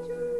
Major.